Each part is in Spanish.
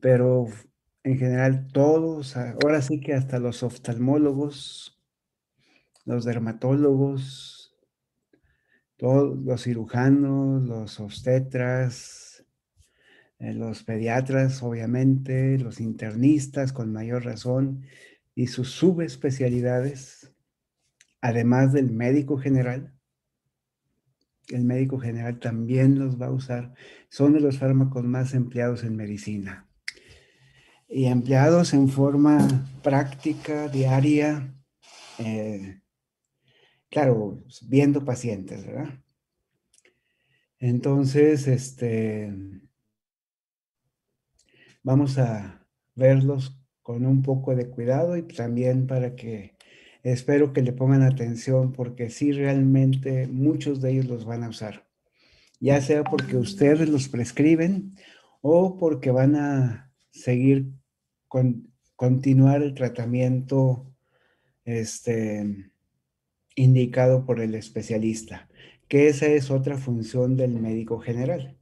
pero en general todos, ahora sí que hasta los oftalmólogos, los dermatólogos, todos los cirujanos, los obstetras, eh, los pediatras, obviamente, los internistas con mayor razón y sus subespecialidades, además del médico general, el médico general también los va a usar, son de los fármacos más empleados en medicina y empleados en forma práctica, diaria, eh, claro, viendo pacientes, ¿verdad? Entonces, este, vamos a verlos con un poco de cuidado y también para que espero que le pongan atención porque sí realmente muchos de ellos los van a usar. Ya sea porque ustedes los prescriben o porque van a seguir con continuar el tratamiento este, indicado por el especialista, que esa es otra función del médico general,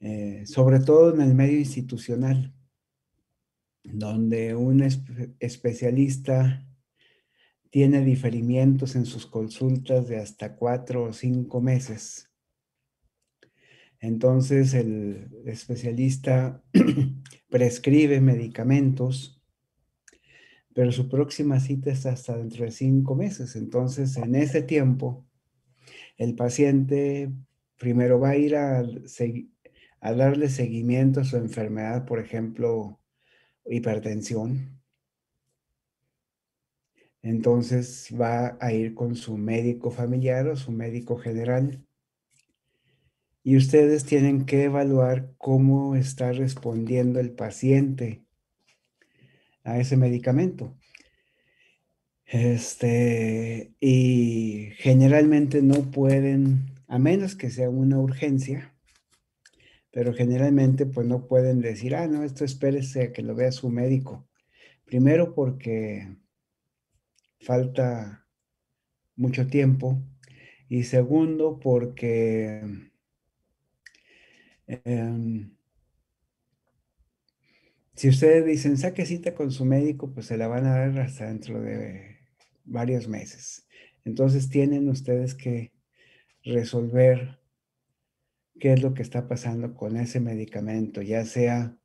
eh, sobre todo en el medio institucional donde un especialista tiene diferimientos en sus consultas de hasta cuatro o cinco meses. Entonces el especialista prescribe medicamentos, pero su próxima cita es hasta dentro de cinco meses. Entonces en ese tiempo el paciente primero va a ir a, a darle seguimiento a su enfermedad, por ejemplo, hipertensión, entonces va a ir con su médico familiar o su médico general. Y ustedes tienen que evaluar cómo está respondiendo el paciente a ese medicamento. Este, y generalmente no pueden, a menos que sea una urgencia, pero generalmente pues no pueden decir, ah, no, esto espérese a que lo vea su médico. Primero porque falta mucho tiempo y segundo porque em, si ustedes dicen saque cita con su médico, pues se la van a dar hasta dentro de varios meses. Entonces tienen ustedes que resolver qué es lo que está pasando con ese medicamento, ya sea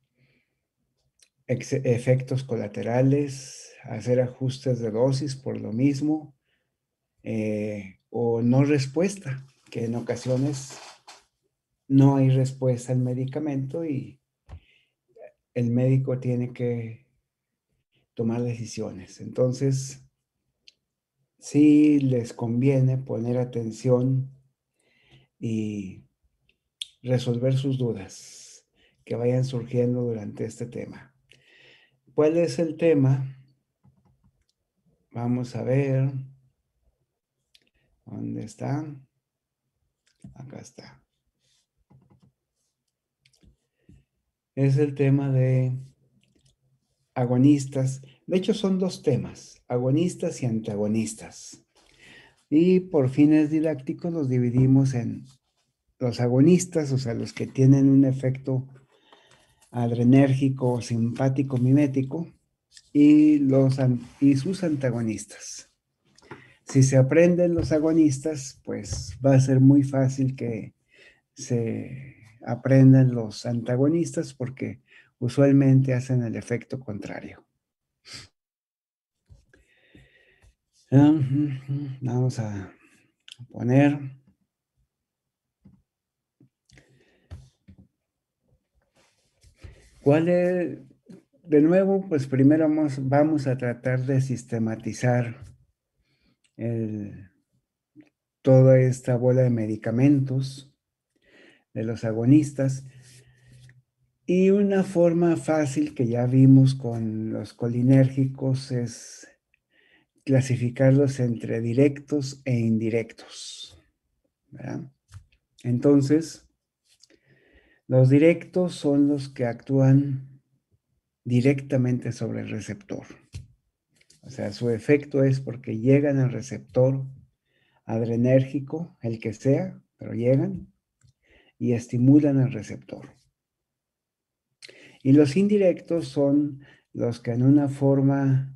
efectos colaterales, hacer ajustes de dosis por lo mismo, eh, o no respuesta, que en ocasiones no hay respuesta al medicamento y el médico tiene que tomar decisiones. Entonces, sí les conviene poner atención y resolver sus dudas que vayan surgiendo durante este tema. ¿Cuál es el tema? Vamos a ver. ¿Dónde está? Acá está. Es el tema de agonistas. De hecho, son dos temas, agonistas y antagonistas. Y por fines didácticos los dividimos en los agonistas, o sea, los que tienen un efecto adrenérgico, simpático, mimético, y, los, y sus antagonistas. Si se aprenden los agonistas, pues va a ser muy fácil que se aprendan los antagonistas porque usualmente hacen el efecto contrario. Vamos a poner ¿Cuál es? De nuevo, pues primero vamos, a tratar de sistematizar toda esta bola de medicamentos de los agonistas. Y una forma fácil que ya vimos con los colinérgicos es clasificarlos entre directos e indirectos. Entonces, los directos son los que actúan directamente sobre el receptor. O sea, su efecto es porque llegan al receptor adrenérgico, el que sea, pero llegan y estimulan al receptor. Y los indirectos son los que en una forma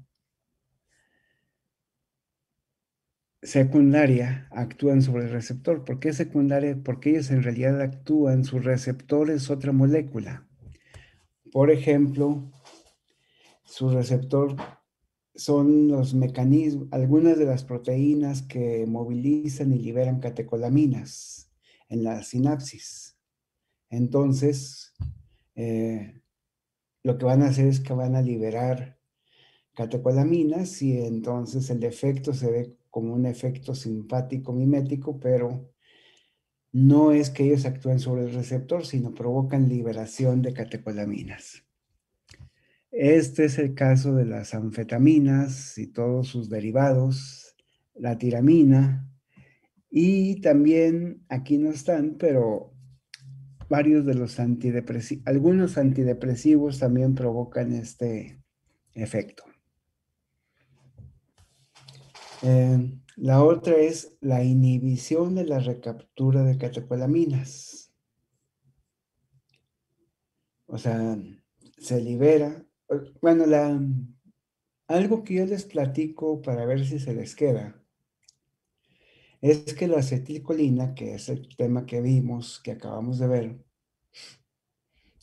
secundaria actúan sobre el receptor. ¿Por qué secundaria? Porque ellos en realidad actúan, su receptor es otra molécula. Por ejemplo, su receptor son los mecanismos, algunas de las proteínas que movilizan y liberan catecolaminas en la sinapsis. Entonces, eh, lo que van a hacer es que van a liberar catecolaminas y entonces el efecto se ve como un efecto simpático mimético, pero no es que ellos actúen sobre el receptor, sino provocan liberación de catecolaminas. Este es el caso de las anfetaminas y todos sus derivados, la tiramina, y también aquí no están, pero varios de los antidepresivos, algunos antidepresivos también provocan este efecto. Eh, la otra es la inhibición de la recaptura de catecolaminas. O sea, se libera. Bueno, la, algo que yo les platico para ver si se les queda es que la acetilcolina, que es el tema que vimos, que acabamos de ver,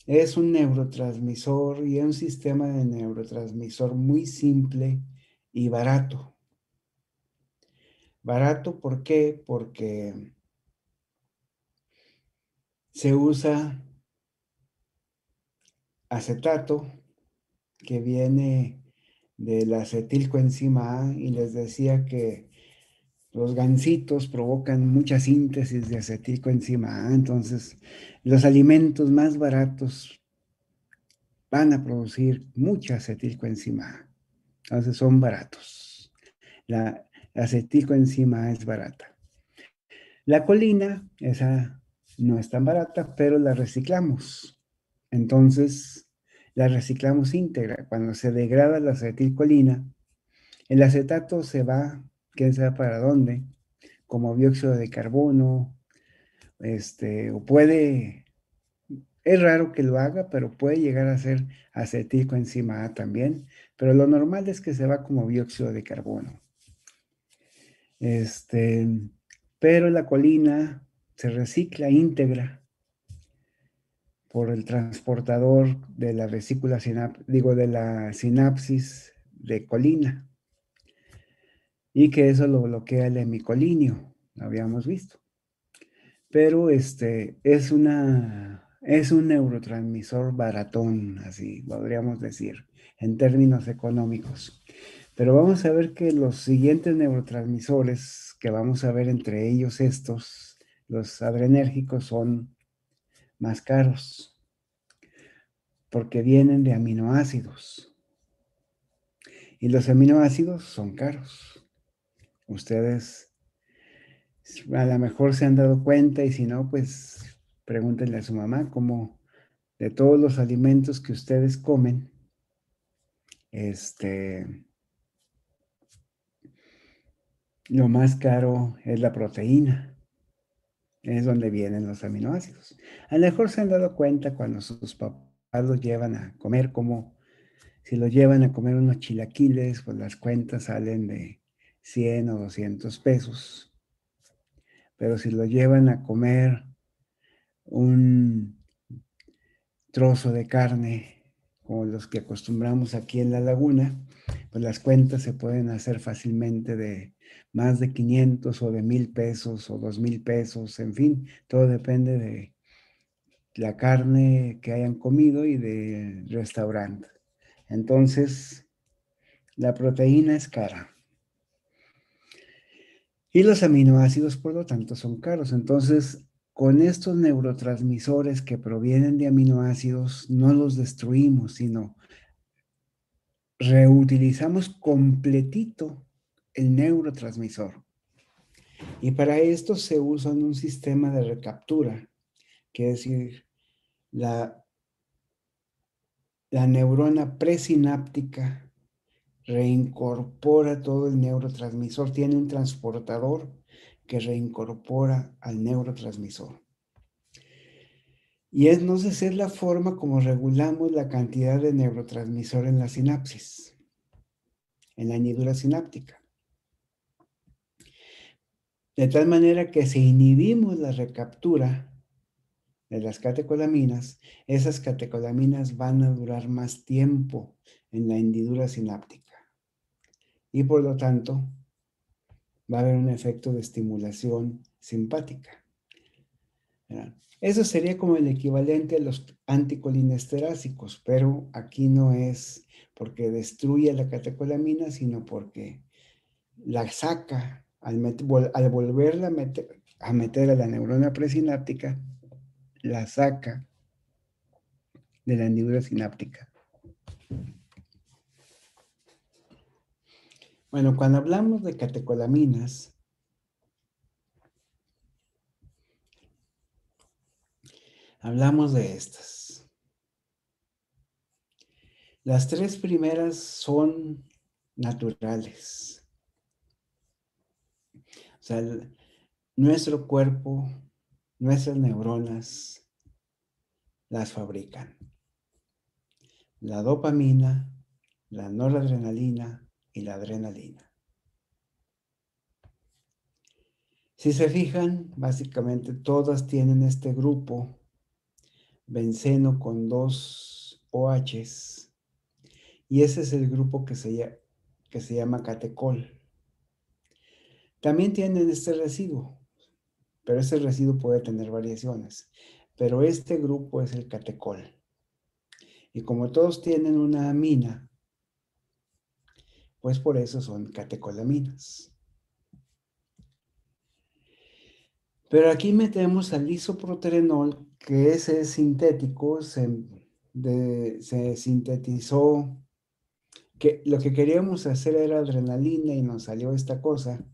es un neurotransmisor y es un sistema de neurotransmisor muy simple y barato. Barato, ¿por qué? Porque se usa acetato que viene del acetilcoenzima A y les decía que los gansitos provocan mucha síntesis de acetilcoenzima A, entonces los alimentos más baratos van a producir mucha acetilcoenzima A, entonces son baratos. La, encima es barata. La colina, esa no es tan barata, pero la reciclamos. Entonces, la reciclamos íntegra. Cuando se degrada la acetilcolina, el acetato se va, quién sabe para dónde, como dióxido de carbono, este, o puede, es raro que lo haga, pero puede llegar a ser encima A también, pero lo normal es que se va como dióxido de carbono. Este, pero la colina se recicla íntegra por el transportador de la vesícula digo, de la sinapsis de colina. Y que eso lo bloquea el hemicolinio, lo habíamos visto. Pero este es una es un neurotransmisor baratón, así podríamos decir, en términos económicos. Pero vamos a ver que los siguientes neurotransmisores que vamos a ver entre ellos estos, los adrenérgicos, son más caros porque vienen de aminoácidos. Y los aminoácidos son caros. Ustedes a lo mejor se han dado cuenta y si no, pues pregúntenle a su mamá cómo de todos los alimentos que ustedes comen, este, lo más caro es la proteína. Es donde vienen los aminoácidos. A lo mejor se han dado cuenta cuando sus papás los llevan a comer, como si los llevan a comer unos chilaquiles, pues las cuentas salen de 100 o 200 pesos. Pero si los llevan a comer un trozo de carne, como los que acostumbramos aquí en la laguna, pues las cuentas se pueden hacer fácilmente de más de 500 o de mil pesos o dos mil pesos, en fin, todo depende de la carne que hayan comido y del restaurante. Entonces, la proteína es cara. Y los aminoácidos, por lo tanto, son caros. Entonces, con estos neurotransmisores que provienen de aminoácidos, no los destruimos, sino reutilizamos completito el neurotransmisor. Y para esto se usa un sistema de recaptura, que es decir, la, la neurona presináptica reincorpora todo el neurotransmisor, tiene un transportador que reincorpora al neurotransmisor. Y entonces es la forma como regulamos la cantidad de neurotransmisor en la sinapsis, en la henidura sináptica. De tal manera que si inhibimos la recaptura de las catecolaminas, esas catecolaminas van a durar más tiempo en la hendidura sináptica. Y por lo tanto, va a haber un efecto de estimulación simpática. Eso sería como el equivalente a los anticolinesterásicos, pero aquí no es porque destruye la catecolamina, sino porque la saca al, volverla a meter, a a la neurona presináptica, la saca de la neurona sináptica. Bueno, cuando hablamos de catecolaminas, Hablamos de estas. Las tres primeras son naturales. O sea, nuestro cuerpo, nuestras neuronas las fabrican. La dopamina, la noradrenalina y la adrenalina. Si se fijan, básicamente todas tienen este grupo benceno con dos OHs. Y ese es el grupo que se, que se llama catecol. También tienen este residuo, pero ese residuo puede tener variaciones. Pero este grupo es el catecol. Y como todos tienen una amina, pues por eso son catecolaminas. Pero aquí metemos al isoproterenol, que ese es sintético, se, sintetizó, que lo que queríamos hacer era adrenalina y nos salió esta cosa.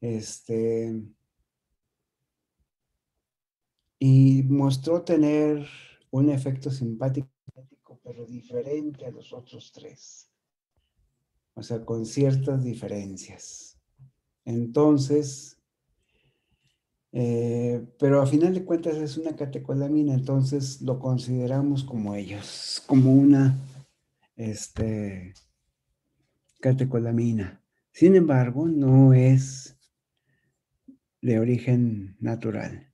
Este, y mostró tener un efecto simpático, pero diferente a los otros tres. O sea, con ciertas diferencias. Entonces, eh, pero a final de cuentas es una catecolamina, entonces lo consideramos como ellos, como una este, catecolamina. Sin embargo, no es de origen natural.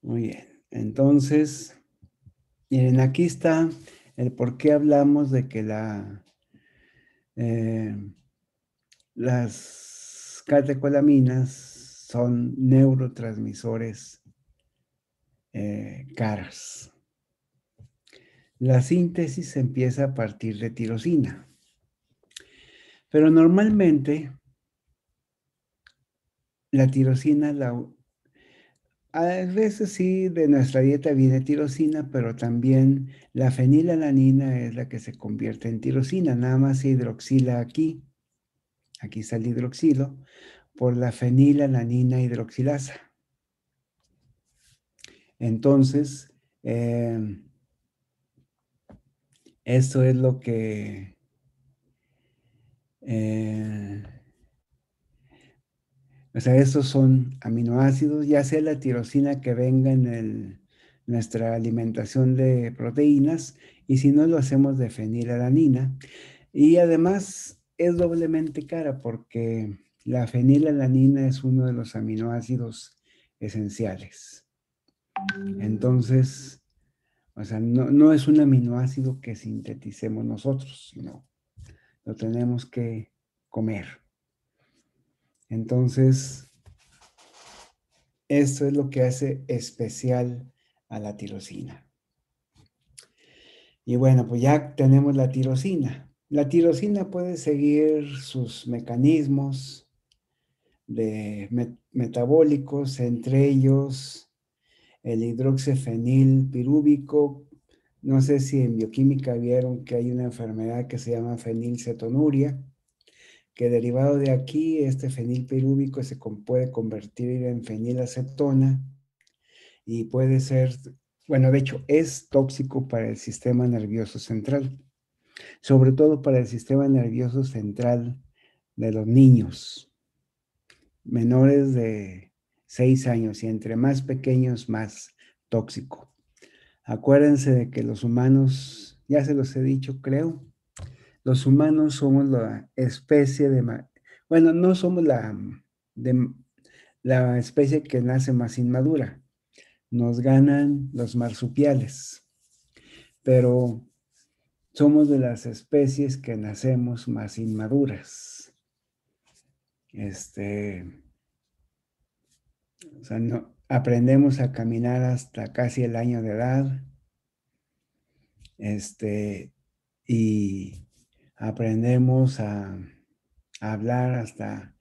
Muy bien, entonces, miren, aquí está el por qué hablamos de que la, eh, las catecolaminas son neurotransmisores eh, caras. La síntesis empieza a partir de tirosina. Pero normalmente la tirosina, la, a veces sí de nuestra dieta viene tirosina, pero también la fenilalanina es la que se convierte en tirosina, nada más se hidroxila aquí. Aquí está el hidroxilo por la fenilalanina hidroxilasa. Entonces, em, esto es lo que eh, o sea, estos son aminoácidos, ya sea la tirosina que venga en nuestra alimentación de proteínas, y si no lo hacemos de fenilalanina. Y además es doblemente cara porque la fenilalanina es uno de los aminoácidos esenciales. Entonces, o sea, no, es un aminoácido que sinteticemos nosotros, sino lo tenemos que comer. Entonces, esto es lo que hace especial a la tirosina. Y bueno, pues ya tenemos la tirosina. La tirosina puede seguir sus mecanismos, metabólicos, entre ellos el hidroxifenil pirúvico. No sé si en bioquímica vieron que hay una enfermedad que se llama fenilcetonuria, que derivado de aquí, este fenilpirúvico se puede convertir en fenilacetona y puede ser, bueno, de hecho, es tóxico para el sistema nervioso central, sobre todo para el sistema nervioso central de los niños menores de seis años y entre más pequeños, más tóxico. Acuérdense de que los humanos, ya se los he dicho, creo, los humanos somos la especie de, bueno, no somos la, la especie que nace más inmadura. Nos ganan los marsupiales, pero somos de las especies que nacemos más inmaduras. Este, o sea, aprendemos a caminar hasta casi el año de edad. Este, y aprendemos a, hablar hasta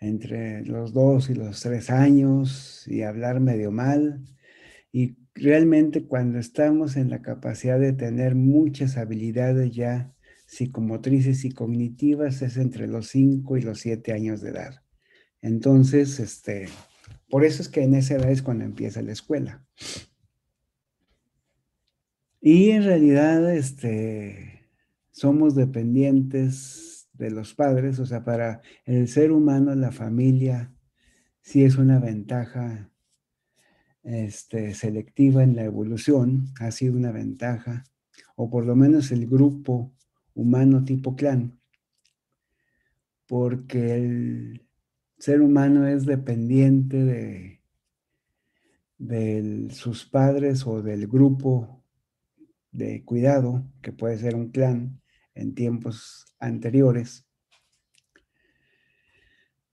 entre los dos y los tres años y hablar medio mal. Y realmente cuando estamos en la capacidad de tener muchas habilidades ya psicomotrices y cognitivas es entre los cinco y los siete años de edad. Entonces, este, por eso es que en esa edad es cuando empieza la escuela. Y en realidad, este, somos dependientes de los padres, o sea, para el ser humano, la familia sí es una ventaja este, selectiva en la evolución, ha sido una ventaja, o por lo menos el grupo humano tipo clan, porque el ser humano es dependiente de, de sus padres o del grupo de cuidado, que puede ser un clan en tiempos anteriores,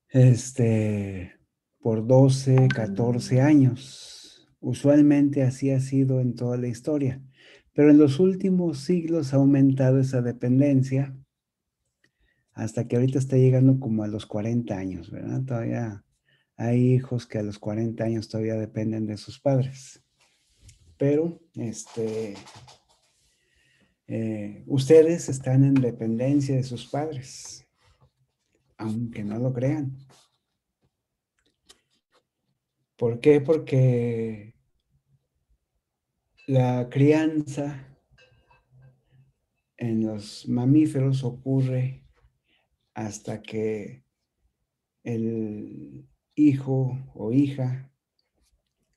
este, por 12, 14 años. Usualmente así ha sido en toda la historia, pero en los últimos siglos ha aumentado esa dependencia hasta que ahorita está llegando como a los 40 años, ¿verdad? Todavía hay hijos que a los 40 años todavía dependen de sus padres. Pero, este, eh, ustedes están en dependencia de sus padres, aunque no lo crean. ¿Por qué? Porque la crianza en los mamíferos ocurre hasta que el hijo o hija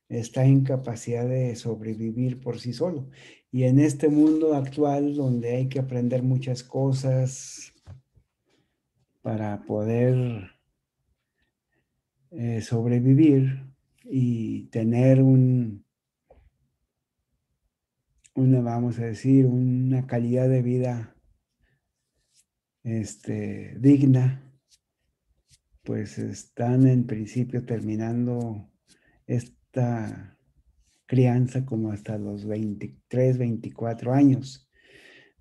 está en capacidad de sobrevivir por sí solo. Y en este mundo actual donde hay que aprender muchas cosas para poder eh, sobrevivir y tener un, una, vamos a decir, una calidad de vida este, digna, pues están en principio terminando crianza como hasta los 23, 24 años.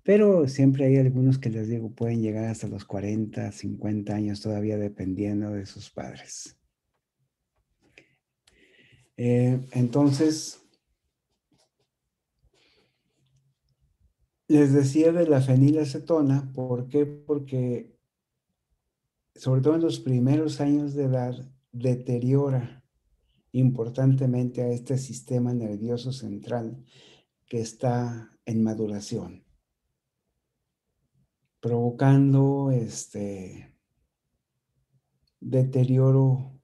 Pero siempre hay algunos que les digo pueden llegar hasta los 40, 50 años todavía dependiendo de sus padres. Eh, entonces, Les decía de la fenilacetona, ¿por qué? Porque sobre todo en los primeros años de edad deteriora importantemente a este sistema nervioso central que está en maduración, provocando este deterioro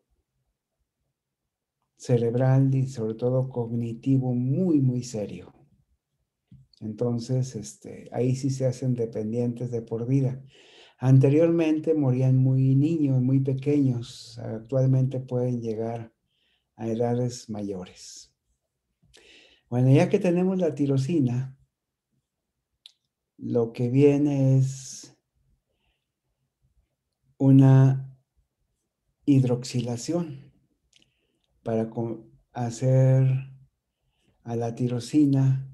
cerebral y sobre todo cognitivo muy, muy serio. Entonces, este, ahí sí se hacen dependientes de por vida. Anteriormente morían muy niños, muy pequeños. Actualmente pueden llegar a edades mayores. Bueno, ya que tenemos la tirosina, lo que viene es una hidroxilación para hacer a la tirosina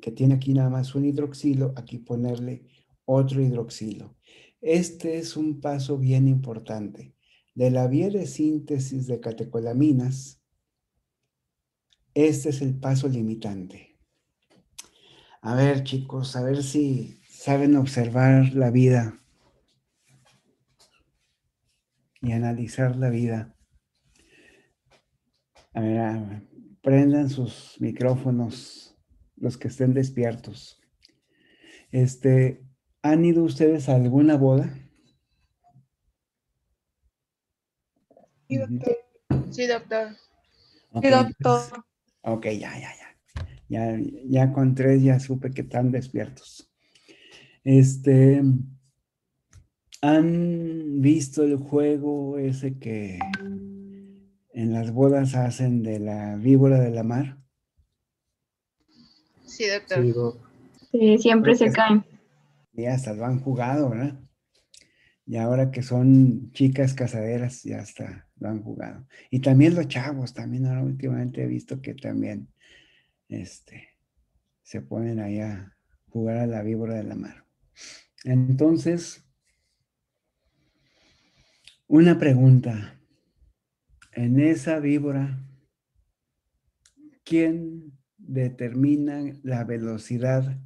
que tiene aquí nada más un hidroxilo, aquí ponerle otro hidroxilo. Este es un paso bien importante. De la vía de síntesis de catecolaminas, este es el paso limitante. A ver, chicos, a ver si saben observar la vida y analizar la vida. A ver, prendan sus micrófonos los que estén despiertos. Este, ¿han ido ustedes a alguna boda? Sí, doctor. Sí, doctor. Ok, doctor. Ok, ya, ya, ya. Ya, ya con tres ya supe que están despiertos. Este, ¿han visto el juego ese que en las bodas hacen de la víbora de la mar? Sí, doctor. Sí, siempre se caen. Y hasta lo han jugado, ¿verdad? Y ahora que son chicas casaderas, ya hasta lo han jugado. Y también los chavos, también ahora últimamente he visto que también este, se ponen ahí a jugar a la víbora de la mar. Entonces, una pregunta. En esa víbora, ¿quién determina la velocidad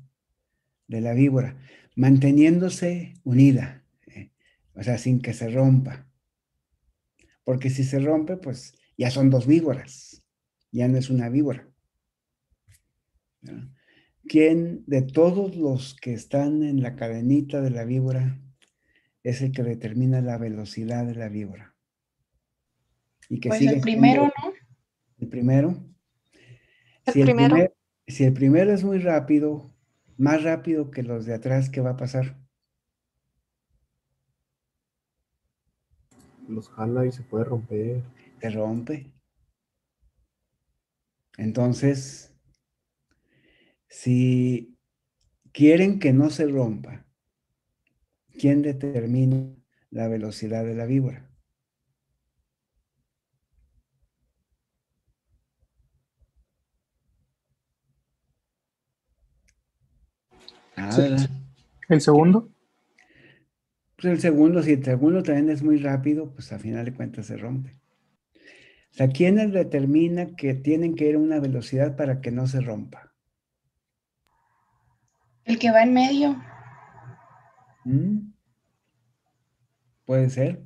de la víbora? Manteniéndose unida, o sea, sin que se rompa. Porque si se rompe, pues ya son dos víboras, ya no es una víbora. ¿Quién de todos los que están en la cadenita de la víbora es el que determina la velocidad de la víbora? Y que pues el primero, ¿no? El primero. El si primero. El si el primero es muy rápido, más rápido que los de atrás, ¿qué va a pasar? Los jala y se puede romper. Se rompe. Entonces, si quieren que no se rompa, ¿quién determina la velocidad de la víbora? ¿El segundo? Pues el segundo, si el segundo también es muy rápido, pues a final de cuentas se rompe. O sea, ¿quién determina que tienen que ir a una velocidad para que no se rompa? El que va en medio. Mm. Puede ser,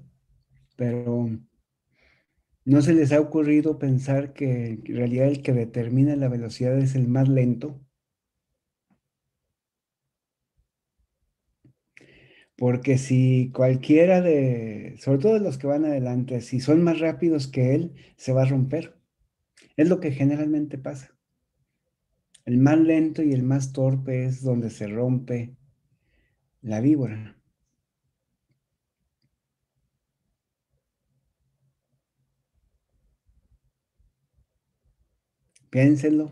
pero ¿no se les ha ocurrido pensar que en realidad el que determina la velocidad es el más lento? Porque si cualquiera de, sobre todo los que van adelante, si son más rápidos que él, se va a romper. Es lo que generalmente pasa. El más lento y el más torpe es donde se rompe la víbora. Piénsenlo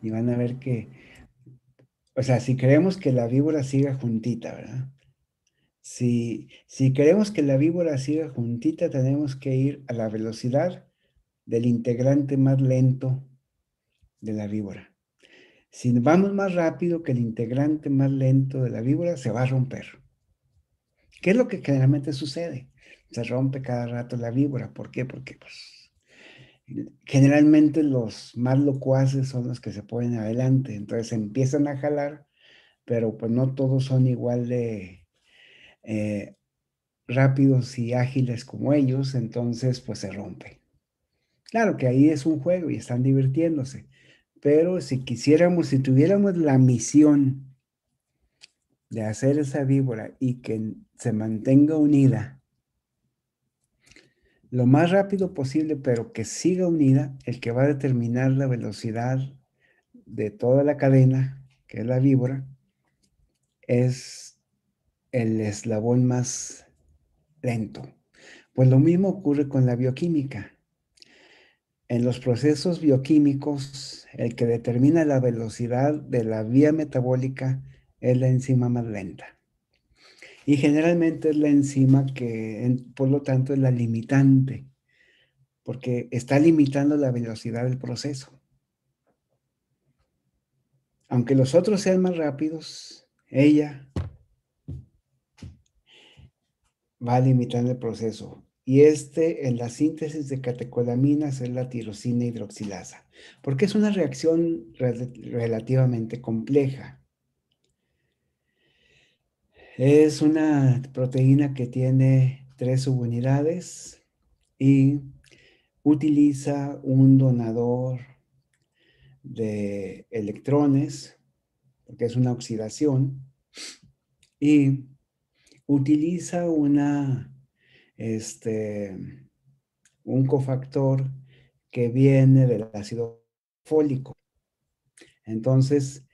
y van a ver que, o sea, si queremos que la víbora siga juntita, ¿verdad? Si, queremos que la víbora siga juntita, tenemos que ir a la velocidad del integrante más lento de la víbora. Si vamos más rápido que el integrante más lento de la víbora, se va a romper. ¿Qué es lo que generalmente sucede? Se rompe cada rato la víbora. ¿Por qué? Porque pues, generalmente los más locuaces son los que se ponen adelante. Entonces empiezan a jalar, pero pues no todos son igual de, eh, rápidos y ágiles como ellos, entonces pues se rompe. Claro que ahí es un juego y están divirtiéndose, pero si quisiéramos, si tuviéramos la misión de hacer esa víbora y que se mantenga unida lo más rápido posible, pero que siga unida, el que va a determinar la velocidad de toda la cadena, que es la víbora, es el eslabón más lento. Pues lo mismo ocurre con la bioquímica. En los procesos bioquímicos, el que determina la velocidad de la vía metabólica es la enzima más lenta. Y generalmente es la enzima que, por lo tanto, es la limitante, porque está limitando la velocidad del proceso. Aunque los otros sean más rápidos, ella va limitando el proceso. Y este, en la síntesis de catecolaminas, es la tirosina hidroxilasa, porque es una reacción relativamente compleja. Es una proteína que tiene tres subunidades y utiliza un donador de electrones, porque es una oxidación, y utiliza una este, un cofactor que viene del ácido fólico. Entonces,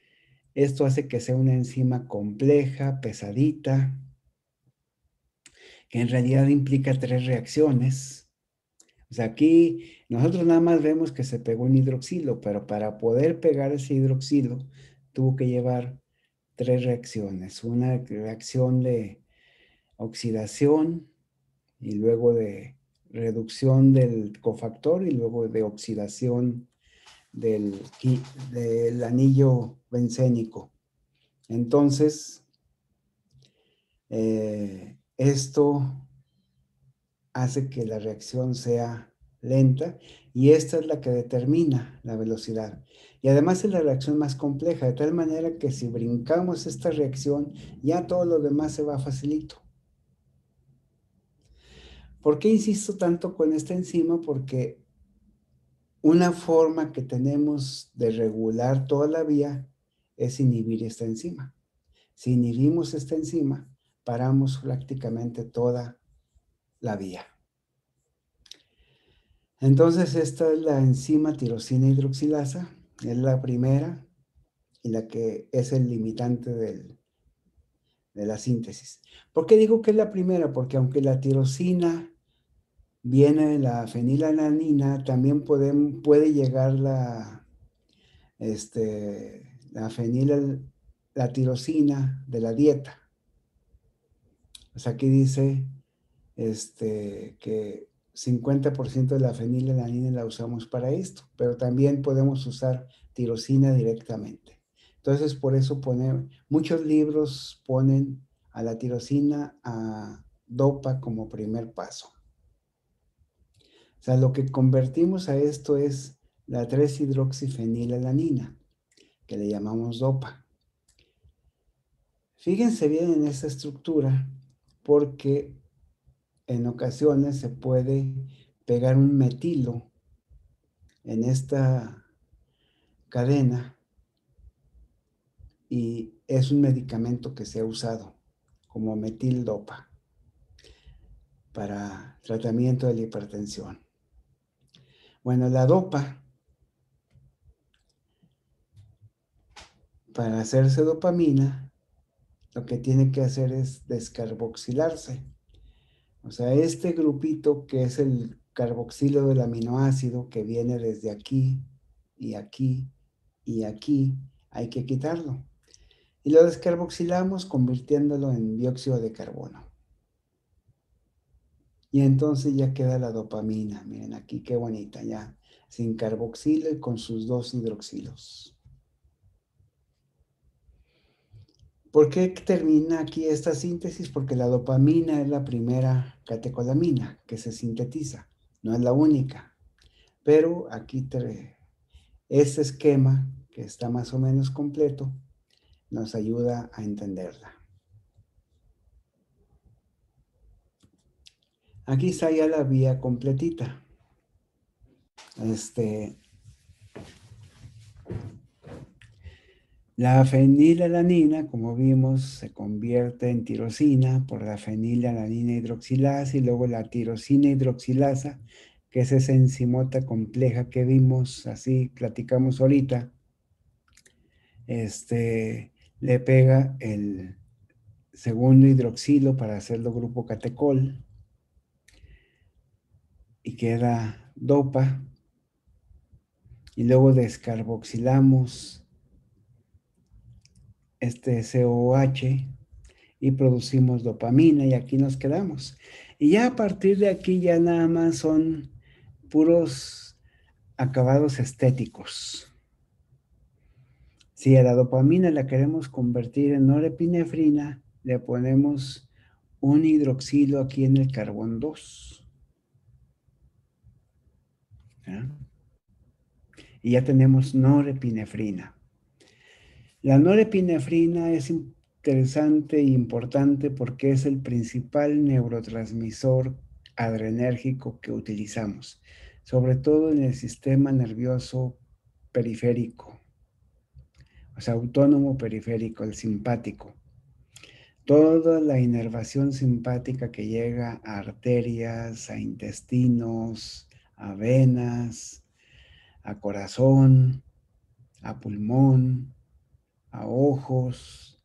esto hace que sea una enzima compleja, pesadita, que en realidad implica tres reacciones. O sea, aquí nosotros nada más vemos que se pegó un hidroxilo, pero para poder pegar ese hidroxilo tuvo que llevar tres reacciones. Una reacción de oxidación y luego de reducción del cofactor y luego de oxidación del, del anillo bencénico. Entonces, eh, esto hace que la reacción sea lenta y esta es la que determina la velocidad. Y además es la reacción más compleja, de tal manera que si brincamos esta reacción, ya todo lo demás se va facilito. ¿Por qué insisto tanto con esta enzima? Porque una forma que tenemos de regular toda la vía es inhibir esta enzima. Si inhibimos esta enzima, paramos prácticamente toda la vía. Entonces, esta es la enzima tirosina hidroxilasa, es la primera y la que es el limitante de la síntesis. ¿Por qué digo que es la primera? Porque aunque la tirosina viene de la fenilalanina, también puede llegar la, este, la fenil, la tirosina de la dieta. Pues aquí dice este, que 50% de la fenilalanina la usamos para esto, pero también podemos usar tirosina directamente. Entonces, por eso pone, muchos libros ponen a la tirosina a dopa como primer paso. O sea, lo que convertimos a esto es la 3-hidroxifenilalanina, que le llamamos dopa. Fíjense bien en esta estructura, porque en ocasiones se puede pegar un metilo en esta cadena y es un medicamento que se ha usado como metildopa para tratamiento de la hipertensión. Bueno, la dopa, para hacerse dopamina, lo que tiene que hacer es descarboxilarse. O sea, este grupito que es el carboxilo del aminoácido que viene desde aquí y aquí y aquí, hay que quitarlo. Y lo descarboxilamos convirtiéndolo en dióxido de carbono. Y entonces ya queda la dopamina. Miren aquí qué bonita ya. Sin carboxilo y con sus dos hidroxilos. ¿Por qué termina aquí esta síntesis? Porque la dopamina es la primera catecolamina que se sintetiza. No es la única. Pero aquí este esquema, que está más o menos completo, nos ayuda a entenderla. Aquí está ya la vía completita. Este, la fenilalanina, como vimos, se convierte en tirosina por la fenilalanina hidroxilasa y luego la tirosina hidroxilasa, que es esa enzimota compleja que vimos, así platicamos ahorita, este, le pega el segundo hidroxilo para hacerlo grupo catecol y queda dopa. Y luego descarboxilamos este COH y producimos dopamina y aquí nos quedamos. Y ya a partir de aquí ya nada más son puros acabados estéticos. Si a la dopamina la queremos convertir en norepinefrina, le ponemos un hidroxilo aquí en el carbón 2. Y ya tenemos norepinefrina. La norepinefrina es interesante e importante porque es el principal neurotransmisor adrenérgico que utilizamos, sobre todo en el sistema nervioso periférico, o sea, autónomo periférico, el simpático. toda la inervación simpática que llega a arterias, a intestinos, a venas, a corazón, a pulmón, a ojos,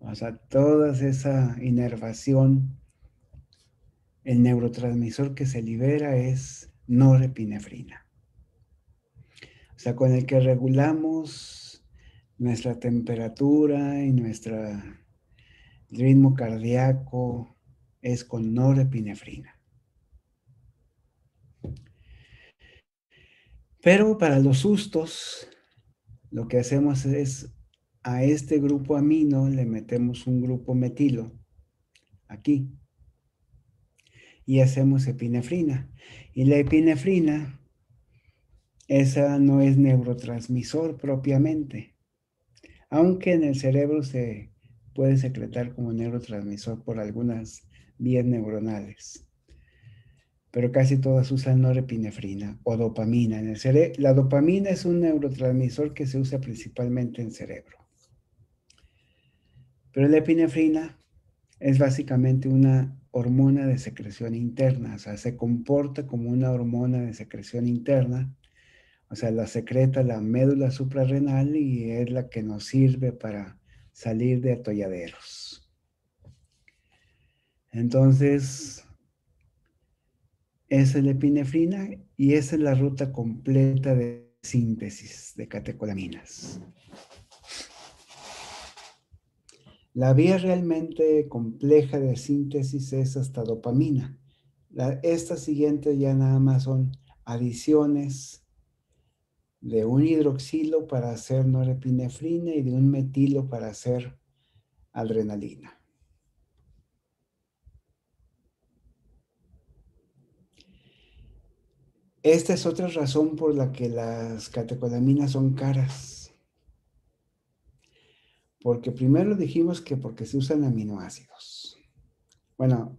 o sea, toda esa inervación, el neurotransmisor que se libera es norepinefrina. O sea, con el que regulamos nuestra temperatura y nuestro ritmo cardíaco es con norepinefrina. Pero para los sustos, lo que hacemos es a este grupo amino le metemos un grupo metilo aquí y hacemos epinefrina. Y la epinefrina, esa no es neurotransmisor propiamente, aunque en el cerebro se puede secretar como neurotransmisor por algunas vías neuronales. Pero casi todas usan norepinefrina o dopamina. En el la dopamina es un neurotransmisor que se usa principalmente en cerebro. Pero la epinefrina es básicamente una hormona de secreción interna, o sea, se comporta como una hormona de secreción interna, o sea, la secreta la médula suprarrenal y es la que nos sirve para salir de atolladeros. Entonces, esa es la epinefrina y esa es la ruta completa de síntesis de catecolaminas. La vía realmente compleja de síntesis es hasta dopamina. estas siguientes ya nada más son adiciones de un hidroxilo para hacer norepinefrina y de un metilo para hacer adrenalina. Esta es otra razón por la que las catecolaminas son caras. Porque primero dijimos que porque se usan aminoácidos. Bueno,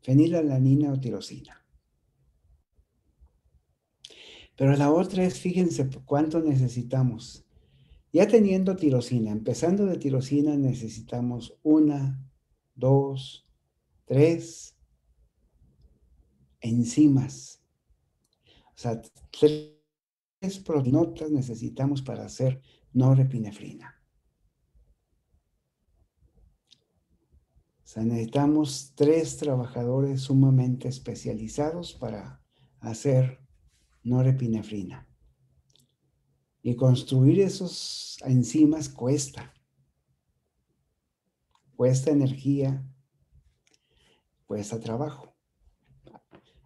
fenilalanina o tirosina. Pero la otra es, fíjense cuánto necesitamos. Ya teniendo tirosina, empezando de tirosina, necesitamos una, dos, tres enzimas. O sea, tres proteínas necesitamos para hacer norepinefrina. necesitamos tres trabajadores sumamente especializados para hacer norepinefrina. Y construir esos enzimas cuesta. Cuesta energía, cuesta trabajo.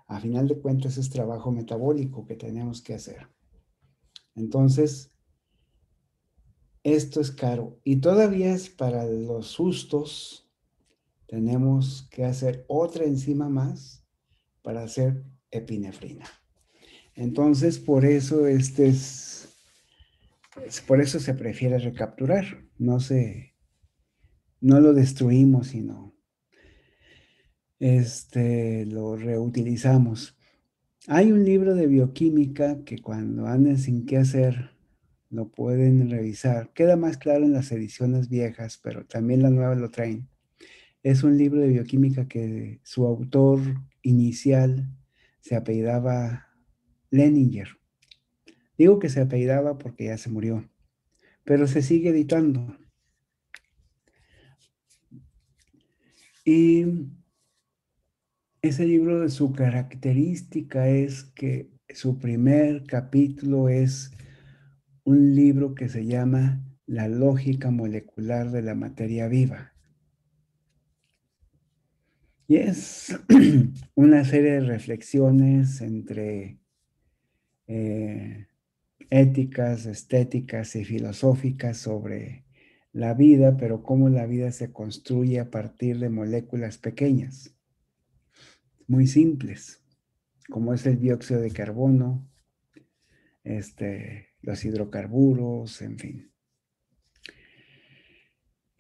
A final de cuentas es trabajo metabólico que tenemos que hacer. Entonces, esto es caro. Y todavía es para los sustos tenemos que hacer otra enzima más para hacer epinefrina. Entonces, por eso este es, por eso se prefiere recapturar, no se, no lo destruimos, sino este, lo reutilizamos. Hay un libro de bioquímica que cuando anden sin qué hacer, lo pueden revisar. Queda más claro en las ediciones viejas, pero también la nueva lo traen es un libro de bioquímica que su autor inicial se apellidaba Leninger. Digo que se apellidaba porque ya se murió, pero se sigue editando. Y ese libro, de su característica es que su primer capítulo es un libro que se llama La lógica molecular de la materia viva. Y es una serie de reflexiones entre eh, éticas, estéticas y filosóficas sobre la vida, pero cómo la vida se construye a partir de moléculas pequeñas, muy simples, como es el dióxido de carbono, este, los hidrocarburos, en fin.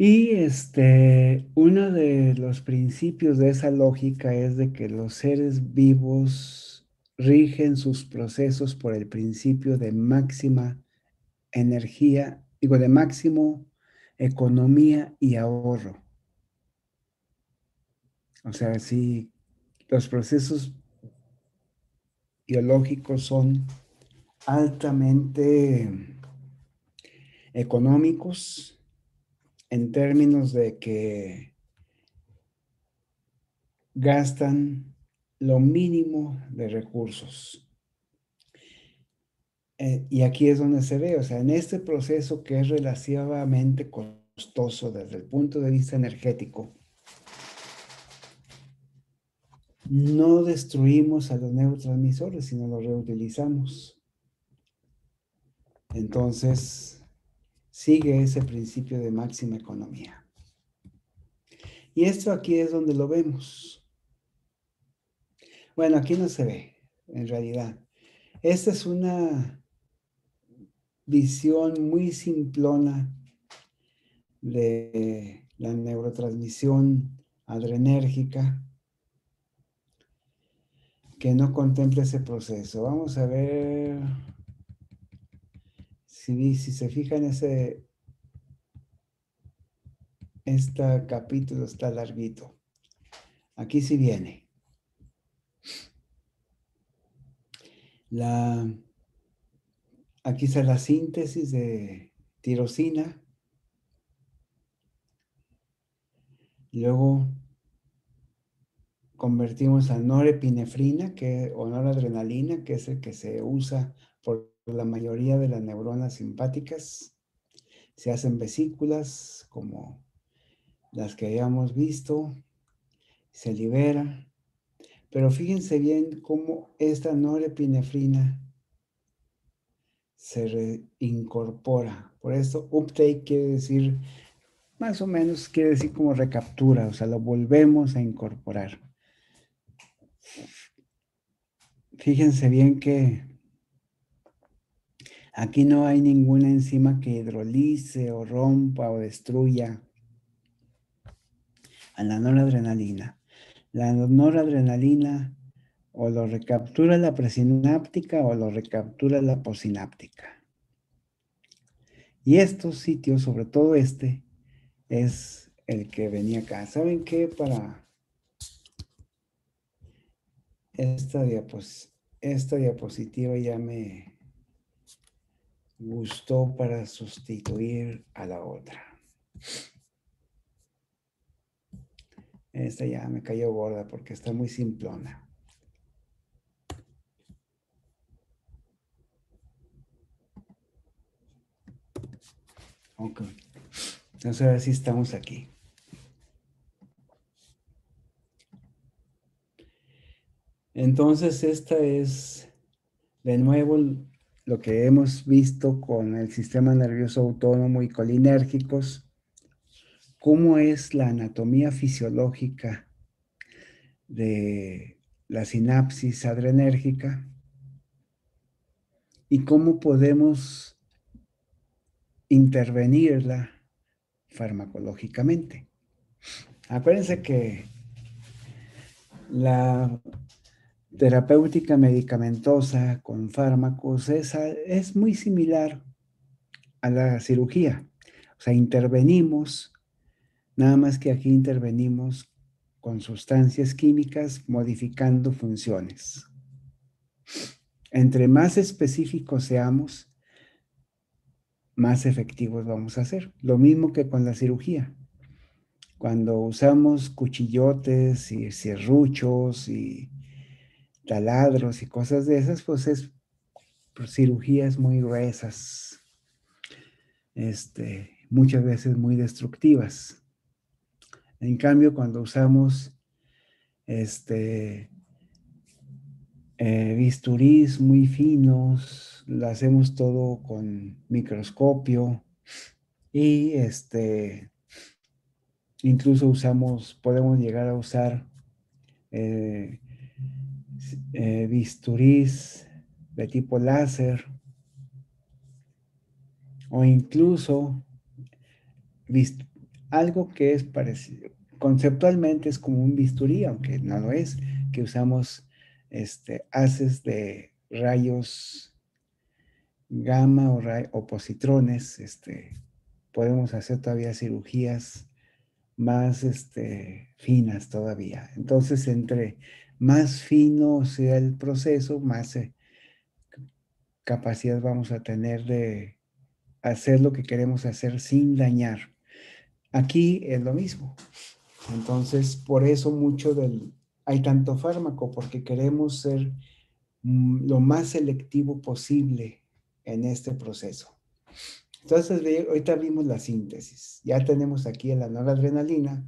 Y este, uno de los principios de esa lógica es de que los seres vivos rigen sus procesos por el principio de máxima energía, digo, de máximo economía y ahorro. O sea, sí, los procesos biológicos son altamente económicos en términos de que gastan lo mínimo de recursos. Eh, y aquí es donde se ve, o sea, en este proceso que es relativamente costoso desde el punto de vista energético, no destruimos a los neurotransmisores, sino los reutilizamos. Entonces, sigue ese principio de máxima economía. Y esto aquí es donde lo vemos. Bueno, aquí no se ve, en realidad. Esta es una visión muy simplona de la neurotransmisión adrenérgica que no contempla ese proceso. Vamos a ver si, si se fijan ese este capítulo está larguito. Aquí sí viene. La, aquí está la síntesis de tirosina. Luego convertimos a norepinefrina que, o noradrenalina, que es el que se usa por la mayoría de las neuronas simpáticas. Se hacen vesículas como las que hayamos visto, se libera. Pero fíjense bien cómo esta norepinefrina se reincorpora. Por eso uptake quiere decir, más o menos quiere decir como recaptura, o sea, lo volvemos a incorporar. Fíjense bien que aquí no hay ninguna enzima que hidrolice o rompa o destruya a la noradrenalina. La noradrenalina o lo recaptura la presináptica o lo recaptura la posináptica. Y estos sitios, sobre todo este, es el que venía acá. ¿Saben qué? Para esta, esta diapositiva ya me gustó para sustituir a la otra. Esta ya me cayó gorda porque está muy simplona. Ok. Entonces ahora estamos aquí. Entonces, esta es de nuevo lo que hemos visto con el sistema nervioso autónomo y colinérgicos, cómo es la anatomía fisiológica de la sinapsis adrenérgica y cómo podemos intervenirla farmacológicamente. Acuérdense que la terapéutica medicamentosa con fármacos es, es muy similar a la cirugía. O sea, intervenimos, nada más que aquí intervenimos con sustancias químicas modificando funciones. Entre más específicos seamos, más efectivos vamos a ser. Lo mismo que con la cirugía. Cuando usamos cuchillotes y serruchos y taladros y cosas de esas, pues es por cirugías muy gruesas, este, muchas veces muy destructivas. En cambio, cuando usamos este, eh, bisturís muy finos, lo hacemos todo con microscopio y este, incluso usamos, podemos llegar a usar eh, eh, bisturís de tipo láser o incluso algo que es parecido, conceptualmente es como un bisturí, aunque no lo es, que usamos este, haces de rayos gamma o, positrones, este, podemos hacer todavía cirugías más este, finas todavía. Entonces, entre más fino sea el proceso, más eh, capacidad vamos a tener de hacer lo que queremos hacer sin dañar. Aquí es lo mismo. Entonces, por eso mucho del, hay tanto fármaco, porque queremos ser mm, lo más selectivo posible en este proceso. Entonces, ahorita vimos la síntesis. Ya tenemos aquí la noradrenalina.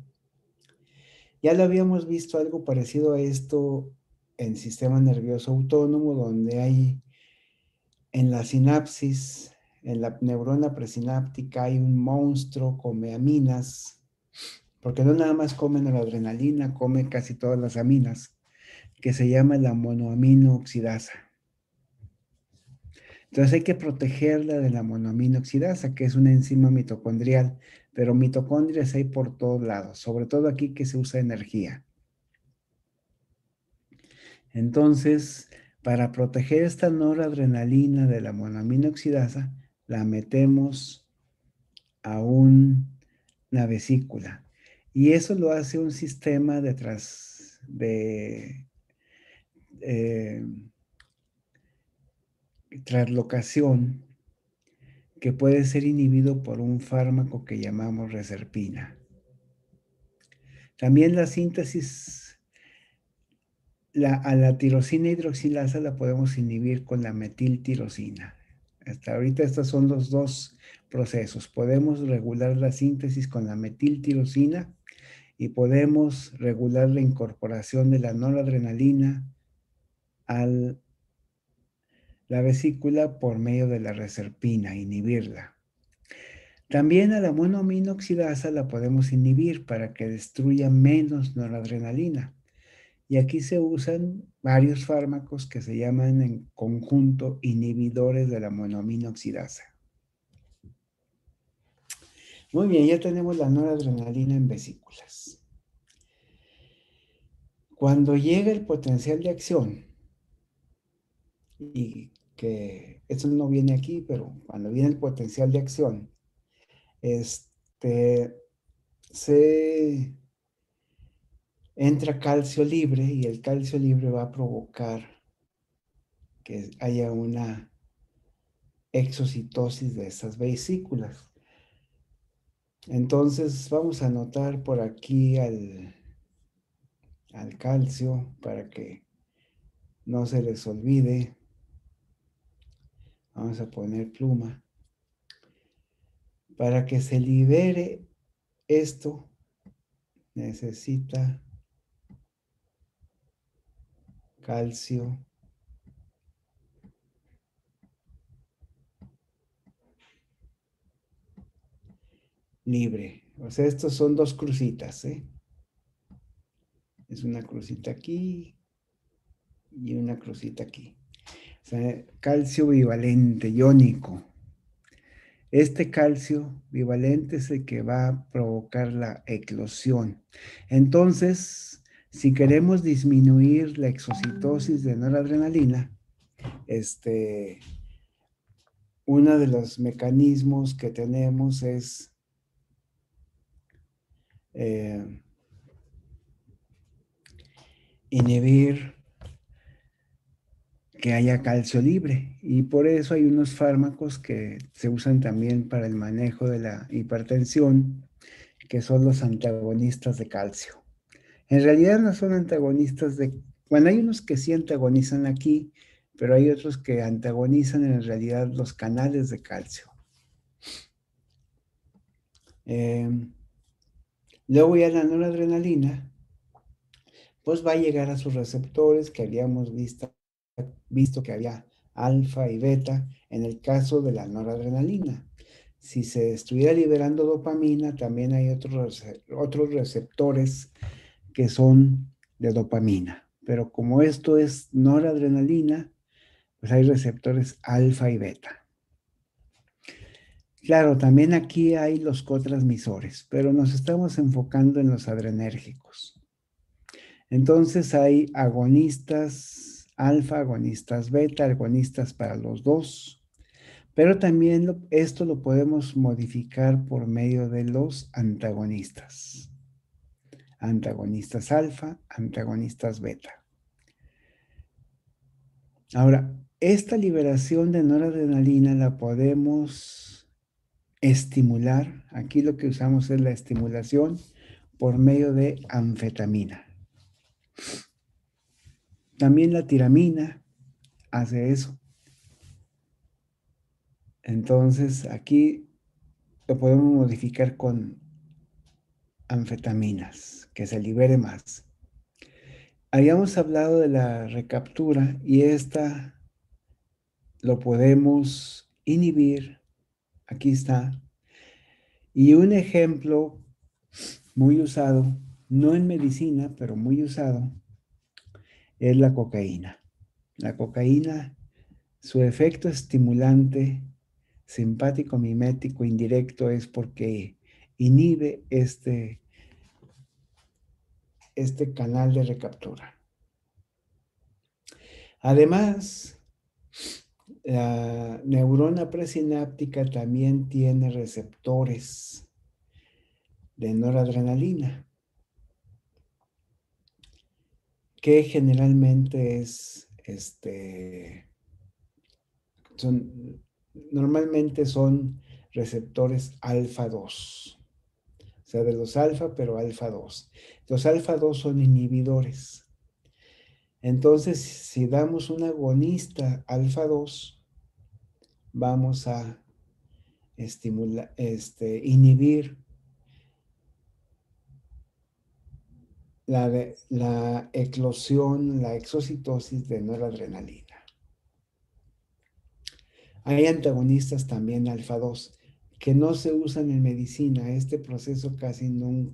Ya lo habíamos visto algo parecido a esto en sistema nervioso autónomo, donde hay en la sinapsis, en la neurona presináptica, hay un monstruo, come aminas, porque no nada más come la adrenalina, come casi todas las aminas, que se llama la monoamino oxidasa. Entonces hay que protegerla de la monoamino oxidasa, que es una enzima mitocondrial, pero mitocondrias hay por todos lados, sobre todo aquí que se usa energía. Entonces, para proteger esta noradrenalina de la monoamino oxidasa, la metemos a una vesícula. Y eso lo hace un sistema de, de eh, traslocación que puede ser inhibido por un fármaco que llamamos reserpina. También la síntesis a la tirosina hidroxilasa la podemos inhibir con la metiltirosina. Hasta ahorita estos son los dos procesos. Podemos regular la síntesis con la metiltirosina y podemos regular la incorporación de la noradrenalina a la vesícula por medio de la reserpina, inhibirla. También a la monoaminoxidasa la podemos inhibir para que destruya menos noradrenalina. Y aquí se usan varios fármacos que se llaman en conjunto inhibidores de la monoaminoxidasa. Muy bien, ya tenemos la noradrenalina en vesículas. Cuando llega el potencial de acción, y que eso no viene aquí, pero cuando viene el potencial de acción, este, se entra calcio libre y el calcio libre va a provocar que haya una exocitosis de esas vesículas. Entonces vamos a anotar por aquí al, al calcio para que no se les olvide. Vamos a poner pluma. Para que se libere esto, necesita calcio, libre. O sea, estos son dos crucitas, ¿eh? Es una crucita aquí y una crucita aquí. O sea, calcio bivalente, iónico. Este calcio bivalente es el que va a provocar la eclosión. Entonces, si queremos disminuir la exocitosis de noradrenalina, este, uno de los mecanismos que tenemos es eh, inhibir que haya calcio libre y por eso hay unos fármacos que se usan también para el manejo de la hipertensión que son los antagonistas de calcio. En realidad no son antagonistas de... Bueno, hay unos que sí antagonizan aquí, pero hay otros que antagonizan en realidad los canales de calcio. Em, luego ya la noradrenalina, pues va a llegar a sus receptores que habíamos visto, visto que había alfa y beta en el caso de la noradrenalina. Si se estuviera liberando dopamina, también hay otros, otros receptores que son de dopamina. Pero como esto es noradrenalina, pues hay receptores alfa y beta. Claro, también aquí hay los cotransmisores, pero nos estamos enfocando en los adrenérgicos. Entonces hay agonistas alfa, agonistas beta, agonistas para los dos, pero también esto lo podemos modificar por medio de los antagonistas. Antagonistas alfa, antagonistas beta. Ahora, esta liberación de noradrenalina la podemos estimular. Aquí lo que usamos es la estimulación por medio de anfetamina. También la tiramina hace eso. Entonces, aquí lo podemos modificar con anfetaminas, que se libere más. Habíamos hablado de la recaptura y esta lo podemos inhibir. Aquí está. Y un ejemplo muy usado, no en medicina, pero muy usado, es la cocaína. La cocaína, su efecto estimulante simpático, mimético, indirecto es porque inhibe este, este canal de recaptura. Además, la neurona presináptica también tiene receptores de noradrenalina, que generalmente es, este, son, normalmente son receptores alfa 2. O sea, de los alfa, pero alfa 2. Los alfa 2 son inhibidores. Entonces, si damos un agonista alfa 2, vamos a estimular, este, inhibir la, eclosión, la exocitosis de noradrenalina. Hay antagonistas también alfa 2 que no se usan en medicina. Este proceso casi no,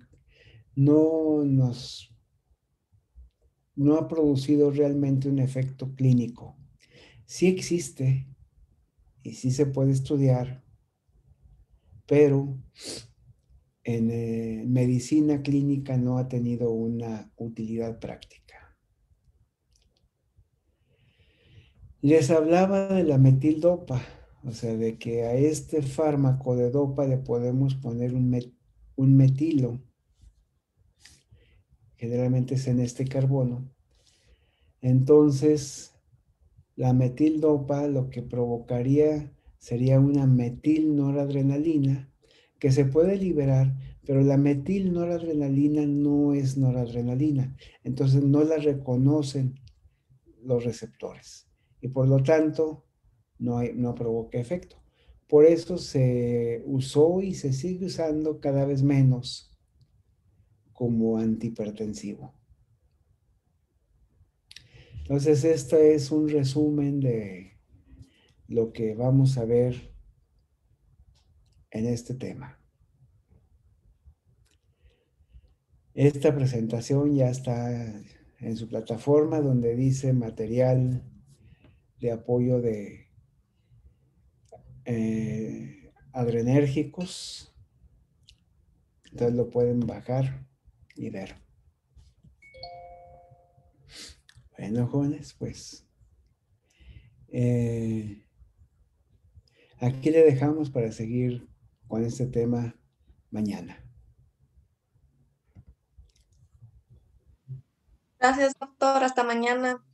no nos no ha producido realmente un efecto clínico. Sí existe y sí se puede estudiar, pero en eh, medicina clínica no ha tenido una utilidad práctica. Les hablaba de la metildopa, o sea, de que a este fármaco de dopa le podemos poner un, metilo, generalmente es en este carbono. Entonces, la metildopa lo que provocaría sería una metilnoradrenalina que se puede liberar, pero la metilnoradrenalina no es noradrenalina, entonces no la reconocen los receptores y por lo tanto no, no provoca efecto. Por eso se usó y se sigue usando cada vez menos como antihipertensivo. Entonces, este es un resumen de lo que vamos a ver en este tema. Esta presentación ya está en su plataforma donde dice material de apoyo de eh, adrenérgicos. Entonces lo pueden bajar Bueno, jóvenes, pues eh, aquí le dejamos para seguir con este tema mañana. Gracias, doctor. Hasta mañana.